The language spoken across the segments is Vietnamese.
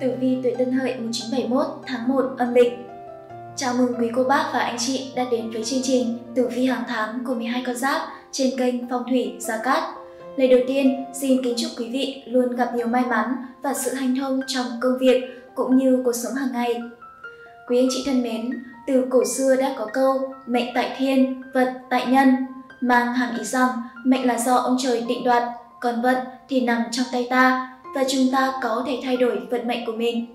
Tử vi tuổi Tân Hợi 1971 tháng 1 âm lịch. Chào mừng quý cô bác và anh chị đã đến với chương trình Tử vi hàng tháng của 12 con giáp trên kênh Phong thủy Gia Cát. Lời đầu tiên, xin kính chúc quý vị luôn gặp nhiều may mắn và sự hanh thông trong công việc cũng như cuộc sống hàng ngày. Quý anh chị thân mến, từ cổ xưa đã có câu mệnh tại thiên, vật tại nhân, mang hàng ý rằng mệnh là do ông trời định đoạt, còn vận thì nằm trong tay ta và chúng ta có thể thay đổi vận mệnh của mình.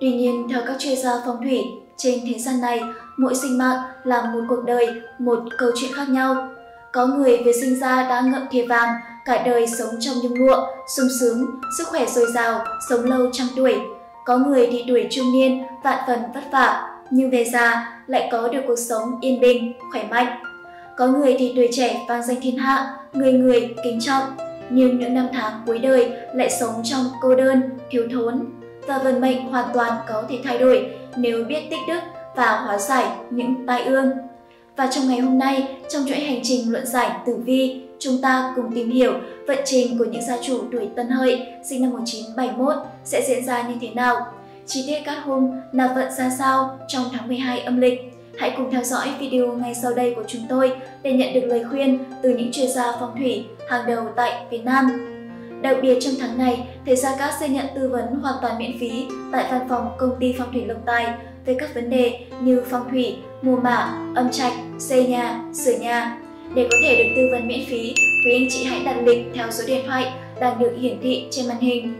Tuy nhiên, theo các chuyên gia phong thủy, trên thế gian này, mỗi sinh mạng là một cuộc đời, một câu chuyện khác nhau. Có người vừa sinh ra đã ngậm thìa vàng, cả đời sống trong nhung lụa, sung sướng, sức khỏe dồi dào, sống lâu trăm tuổi. Có người thì tuổi trung niên, vạn phần vất vả, nhưng về già lại có được cuộc sống yên bình, khỏe mạnh. Có người thì tuổi trẻ vang danh thiên hạ, người người kính trọng, nhưng những năm tháng cuối đời lại sống trong cô đơn, thiếu thốn và vận mệnh hoàn toàn có thể thay đổi nếu biết tích đức và hóa giải những tai ương. Và trong ngày hôm nay, trong chuỗi hành trình luận giải tử vi, chúng ta cùng tìm hiểu vận trình của những gia chủ tuổi Tân Hợi sinh năm 1971 sẽ diễn ra như thế nào. Chi tiết các hôm, nạp vận ra sao trong tháng 12 âm lịch Hãy cùng theo dõi video ngay sau đây của chúng tôi để nhận được lời khuyên từ những chuyên gia phong thủy hàng đầu tại Việt Nam. Đặc biệt trong tháng này, thầy Gia Cát sẽ nhận tư vấn hoàn toàn miễn phí tại văn phòng công ty phong thủy Lộc Tài về các vấn đề như phong thủy, mùa mả, âm trạch, xây nhà, sửa nhà. Để có thể được tư vấn miễn phí, quý anh chị hãy đặt lịch theo số điện thoại đang được hiển thị trên màn hình.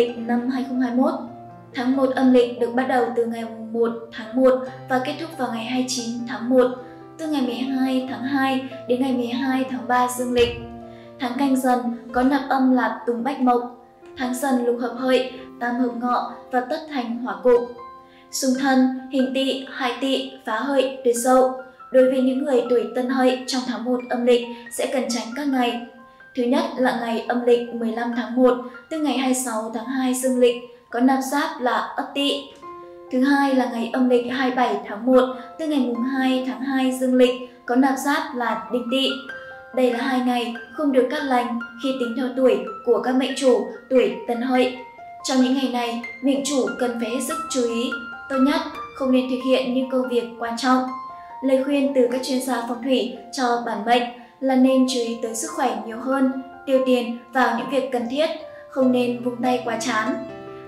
Lịch năm 2021. Tháng 1 âm lịch được bắt đầu từ ngày 1 tháng 1 và kết thúc vào ngày 29 tháng 1, từ ngày 12 tháng 2 đến ngày 12 tháng 3 dương lịch. Tháng canh dần có nạp âm là tùng bách mộc, tháng dần lục hợp hợi, tam hợp ngọ và tất thành hỏa cục. Xung thân, hình tỵ, hại tỵ, phá hợi, tuyệt dậu. Đối với những người tuổi tân hợi trong tháng 1 âm lịch sẽ cần tránh các ngày Thứ nhất là ngày âm lịch 15 tháng 1, tức ngày 26 tháng 2 dương lịch, có nạp giáp là Ất Tỵ. Thứ hai là ngày âm lịch 27 tháng 1, tức ngày mùng 2 tháng 2 dương lịch, có nạp giáp là Đinh Tỵ. Đây là hai ngày không được cắt lành khi tính theo tuổi của các mệnh chủ tuổi Tân Hợi. Trong những ngày này, mệnh chủ cần phải hết sức chú ý. Tốt nhất, không nên thực hiện những công việc quan trọng. Lời khuyên từ các chuyên gia phong thủy cho bản mệnh là nên chú ý tới sức khỏe nhiều hơn, tiêu tiền vào những việc cần thiết, không nên vung tay quá chán.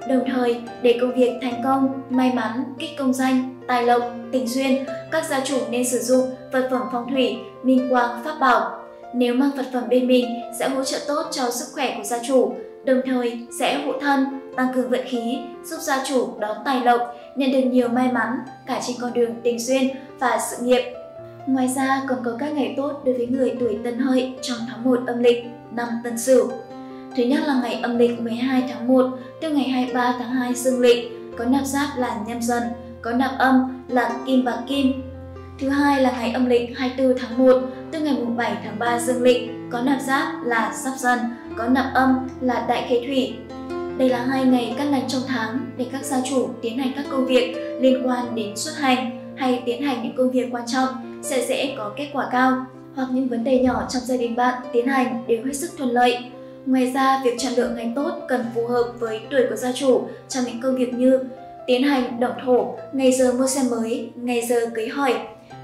Đồng thời, để công việc thành công, may mắn, kích công danh, tài lộc, tình duyên, các gia chủ nên sử dụng vật phẩm phong thủy, minh quang, pháp bảo. Nếu mang vật phẩm bên mình sẽ hỗ trợ tốt cho sức khỏe của gia chủ, đồng thời sẽ hộ thân, tăng cường vận khí, giúp gia chủ đón tài lộc, nhận được nhiều may mắn cả trên con đường tình duyên và sự nghiệp Ngoài ra còn có các ngày tốt đối với người tuổi Tân Hợi trong tháng 1 âm lịch năm Tân Sửu. Thứ nhất là ngày âm lịch 12 tháng 1 từ ngày 23 tháng 2 dương lịch, có nạp giáp là nhâm dần, có nạp âm là kim bạc kim. Thứ hai là ngày âm lịch 24 tháng 1 từ ngày 7 tháng 3 dương lịch, có nạp giáp là sắp dần, có nạp âm là đại khế thủy. Đây là hai ngày cắt lành trong tháng để các gia chủ tiến hành các công việc liên quan đến xuất hành hay tiến hành những công việc quan trọng sẽ dễ có kết quả cao hoặc những vấn đề nhỏ trong gia đình bạn tiến hành đều hết sức thuận lợi. Ngoài ra, việc chọn lựa ngày tốt cần phù hợp với tuổi của gia chủ trong những công việc như tiến hành động thổ, ngày giờ mua xe mới, ngày giờ cưới hỏi.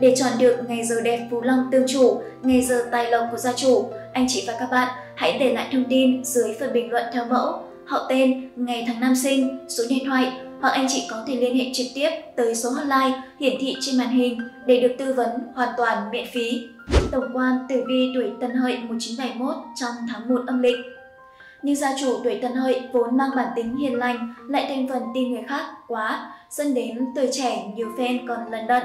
Để chọn được ngày giờ đẹp phú long tương chủ, ngày giờ tài lộc của gia chủ, anh chị và các bạn hãy để lại thông tin dưới phần bình luận theo mẫu, họ tên, ngày tháng năm sinh, số điện thoại hoặc anh chị có thể liên hệ trực tiếp tới số hotline hiển thị trên màn hình để được tư vấn hoàn toàn miễn phí. Tổng quan tử vi tuổi Tân Hợi 1971 trong tháng 1 âm lịch nhưng gia chủ tuổi Tân Hợi vốn mang bản tính hiền lành lại thành phần tin người khác quá, dẫn đến tuổi trẻ nhiều fan còn lần đận.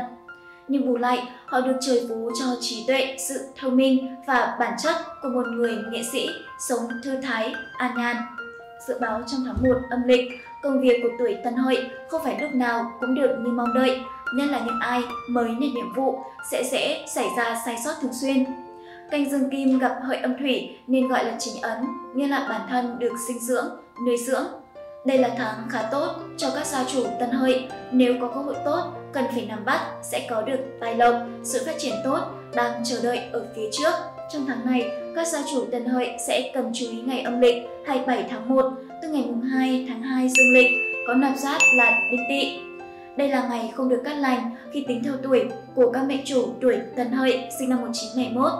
Nhưng bù lại, họ được trời phú cho trí tuệ, sự thông minh và bản chất của một người nghệ sĩ sống thư thái, an nhàn. Dự báo trong tháng 1 âm lịch, công việc của tuổi Tân Hợi không phải lúc nào cũng được như mong đợi, nhất là những ai mới nhận nhiệm vụ sẽ dễ xảy ra sai sót thường xuyên. Canh dương kim gặp hợi âm thủy nên gọi là chính ấn, nghĩa là bản thân được sinh dưỡng, nuôi dưỡng. Đây là tháng khá tốt cho các gia chủ tân hợi. Nếu có cơ hội tốt, cần phải nắm bắt sẽ có được tài lộc, sự phát triển tốt đang chờ đợi ở phía trước. Trong tháng này, các gia chủ tân hợi sẽ cần chú ý ngày âm lịch 27 tháng 1 từ ngày mùng 2 tháng 2 dương lịch có nạp giáp là đinh tỵ. Đây là ngày không được cắt lành khi tính theo tuổi của các mệnh chủ tuổi tân hợi sinh năm 1971.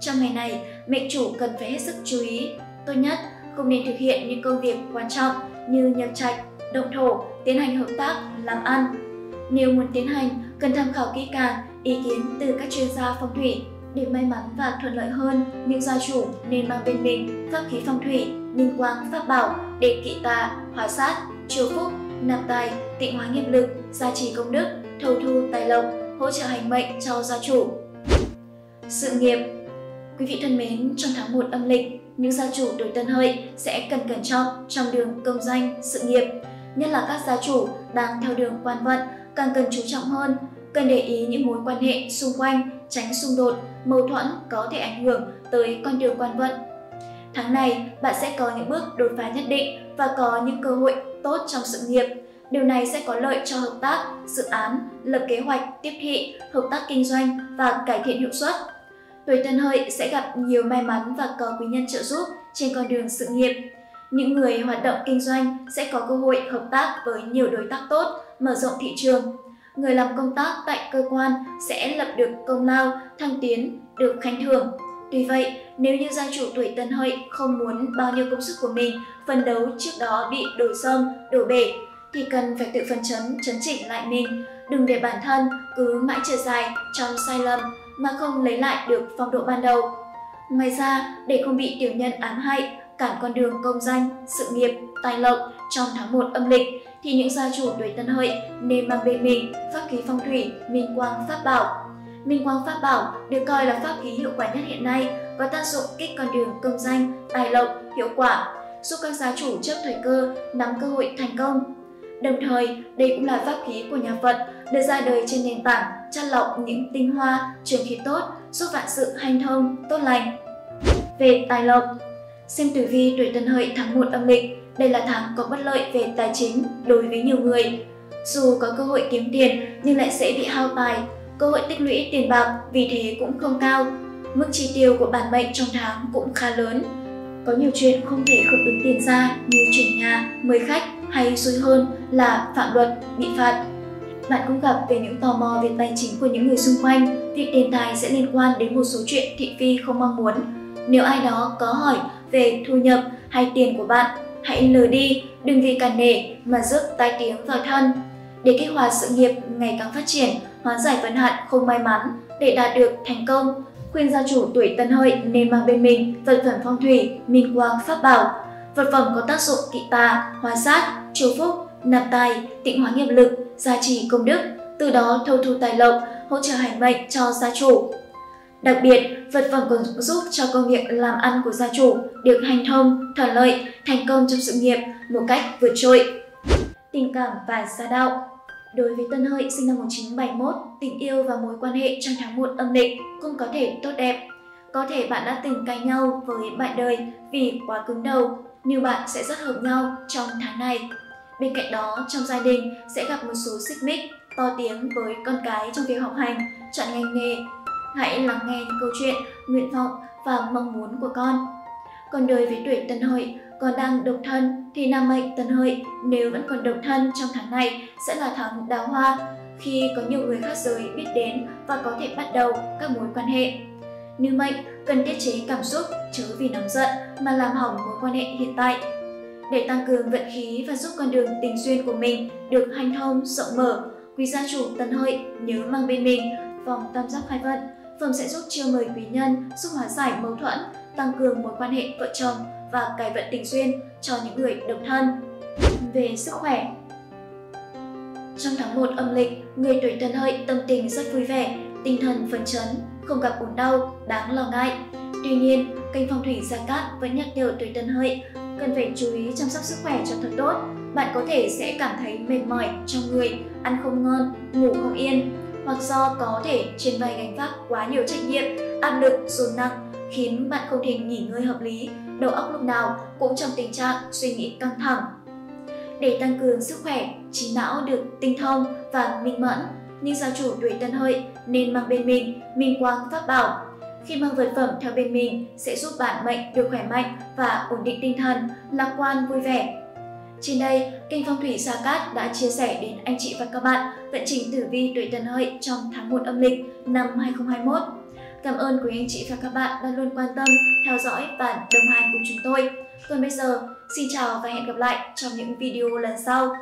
Trong ngày này, mệnh chủ cần phải hết sức chú ý. Tốt nhất, không nên thực hiện những công việc quan trọng như nhập trạch, động thổ, tiến hành hợp tác, làm ăn. Nếu muốn tiến hành, cần tham khảo kỹ càng ý kiến từ các chuyên gia phong thủy để may mắn và thuận lợi hơn, những gia chủ nên mang bên mình pháp khí phong thủy, minh quang, pháp bảo để kỵ tà, hóa sát, chiêu phúc, nạp tài, tịnh hóa nghiệp lực, gia trì công đức, thâu thu tài lộc, hỗ trợ hành mệnh cho gia chủ. Sự nghiệp Quý vị thân mến, trong tháng 1 âm lịch, những gia chủ tuổi tân hợi sẽ cần cẩn trọng trong đường công danh, sự nghiệp. Nhất là các gia chủ đang theo đường quan vận càng cần chú trọng hơn, cần để ý những mối quan hệ xung quanh, tránh xung đột, mâu thuẫn có thể ảnh hưởng tới con đường quan vận. Tháng này, bạn sẽ có những bước đột phá nhất định và có những cơ hội tốt trong sự nghiệp. Điều này sẽ có lợi cho hợp tác, dự án, lập kế hoạch, tiếp thị, hợp tác kinh doanh và cải thiện hiệu suất. Tuổi Tân Hợi sẽ gặp nhiều may mắn và có quý nhân trợ giúp trên con đường sự nghiệp. Những người hoạt động kinh doanh sẽ có cơ hội hợp tác với nhiều đối tác tốt, mở rộng thị trường. Người làm công tác tại cơ quan sẽ lập được công lao, thăng tiến, được khen thưởng. Tuy vậy, nếu như gia chủ tuổi Tân Hợi không muốn bao nhiêu công sức của mình phân đấu trước đó bị đổ sông, đổ bể, thì cần phải tự phân chấn, chấn chỉnh lại mình. Đừng để bản thân cứ mãi chờ dài trong sai lầm mà không lấy lại được phong độ ban đầu. Ngoài ra, để không bị tiểu nhân ám hại, cản con đường công danh, sự nghiệp, tài lộc trong tháng 1 âm lịch, thì những gia chủ tuổi tân hợi nên mang bên mình pháp khí phong thủy, minh quang pháp bảo. Minh quang pháp bảo được coi là pháp khí hiệu quả nhất hiện nay, có tác dụng kích con đường công danh, tài lộc, hiệu quả, giúp các gia chủ chấp thời cơ nắm cơ hội thành công Đồng thời, đây cũng là pháp khí của nhà Phật được ra đời trên nền tảng chăn lọc những tinh hoa, truyền khí tốt, giúp vạn sự hanh thông, tốt lành. Về tài lộc Xem tử vi tuổi tân hợi tháng 1 âm lịch, đây là tháng có bất lợi về tài chính đối với nhiều người. Dù có cơ hội kiếm tiền nhưng lại sẽ bị hao tài, cơ hội tích lũy tiền bạc vì thế cũng không cao. Mức chi tiêu của bản mệnh trong tháng cũng khá lớn. Có nhiều chuyện không thể không ứng tiền ra như chuyển nhà, mời khách, hay xui hơn là phạm luật, bị phạt. Bạn cũng gặp về những tò mò về tài chính của những người xung quanh, việc tiền tài sẽ liên quan đến một số chuyện thị phi không mong muốn. Nếu ai đó có hỏi về thu nhập hay tiền của bạn, hãy lờ đi, đừng vì cả nể mà rước tai tiếng vào thân. Để kích hoạt sự nghiệp ngày càng phát triển, hóa giải vấn hạn không may mắn để đạt được thành công, khuyên gia chủ tuổi tân hợi nên mang bên mình vật phẩm phong thủy, minh quang pháp bảo. Vật phẩm có tác dụng kỵ tà, hóa sát, chiếu phúc, nạp tài, tịnh hóa nghiệp lực, gia trì công đức, từ đó thâu thu tài lộc, hỗ trợ hành mệnh cho gia chủ. Đặc biệt, vật phẩm còn giúp cho công việc làm ăn của gia chủ được hành thông, thuận lợi, thành công trong sự nghiệp một cách vượt trội. Tình cảm và gia đạo Đối với Tân Hợi sinh năm 1971, tình yêu và mối quan hệ trong tháng 1 âm lịch cũng có thể tốt đẹp. Có thể bạn đã từng cãi nhau với bạn đời vì quá cứng đầu, nhưng bạn sẽ rất hợp nhau trong tháng này. Bên cạnh đó, trong gia đình sẽ gặp một số xích mích, to tiếng với con cái trong việc học hành, chọn ngành nghề. Hãy lắng nghe những câu chuyện, nguyện vọng và mong muốn của con. Còn đời với tuổi tân hợi, còn đang độc thân thì nam mệnh tân hợi nếu vẫn còn độc thân trong tháng này sẽ là tháng đào hoa khi có nhiều người khác giới biết đến và có thể bắt đầu các mối quan hệ. nữ mệnh cần tiết chế cảm xúc chứ vì nóng giận mà làm hỏng mối quan hệ hiện tại. Để tăng cường vận khí và giúp con đường tình duyên của mình được hanh thông, rộng mở, quý gia chủ tân hợi nhớ mang bên mình vòng tam giác khai vận. Phẩm sẽ giúp chiêu mời quý nhân, giúp hóa giải mâu thuẫn, tăng cường mối quan hệ vợ chồng và cải vận tình duyên cho những người độc thân. Về sức khỏe Trong tháng 1 âm lịch, người tuổi tân hợi tâm tình rất vui vẻ, tinh thần phấn chấn, không gặp ốm đau, đáng lo ngại. Tuy nhiên, kênh phong thủy Gia Cát vẫn nhắc nhở tuổi tân hợi cần phải chú ý chăm sóc sức khỏe cho thật tốt. Bạn có thể sẽ cảm thấy mệt mỏi trong người, ăn không ngon, ngủ không yên, hoặc do có thể trên vai gánh vác quá nhiều trách nhiệm, áp lực dồn nặng khiến bạn không thể nghỉ ngơi hợp lý, đầu óc lúc nào cũng trong tình trạng suy nghĩ căng thẳng. để tăng cường sức khỏe, trí não được tinh thông và minh mẫn. Nhưng gia chủ tuổi tân hợi nên mang bên mình minh quang pháp bảo. Khi mang vật phẩm theo bên mình sẽ giúp bản mệnh được khỏe mạnh và ổn định tinh thần, lạc quan vui vẻ. Trên đây, kênh Phong thủy Sa Cát đã chia sẻ đến anh chị và các bạn vận trình tử vi tuổi Tân Hợi trong tháng 1 âm lịch năm 2021. Cảm ơn quý anh chị và các bạn đã luôn quan tâm, theo dõi và đồng hành cùng chúng tôi. Còn bây giờ, xin chào và hẹn gặp lại trong những video lần sau.